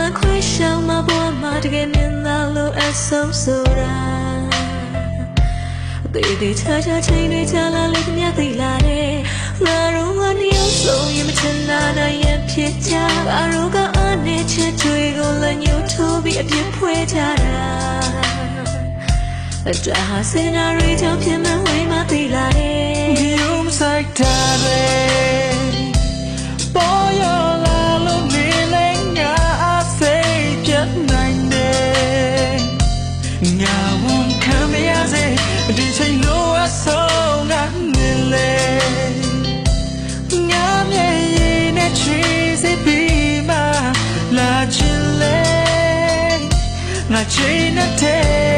လန်ခွဲရှောင်းမဘွားမှာတကယ်မြင်သာလို့အဆုံးဆိုတာတေးသေးချာချာချိန်တွေကြာလာလေမြတ်သိလာတယ်ငါတို့ကနှစ်ယောက်ဆုံးရင်မချင်တာနိုင်ရဖြစ်ကြငါတို့ကအနေချစ်တွေကိုလည်းညှို့ထိုးပြီးအပြစ်ဖွေးကြတာအတဟာစင်နာရီကြောင့်ဖြစ်မှဝေးမသိ ငါဝန်ခံမရစေဒီချိန်လို့အဆုံးငါနေလေငါမျက်ရည်နဲ့ချီစီပြီးမှလာချင်လေငါချင်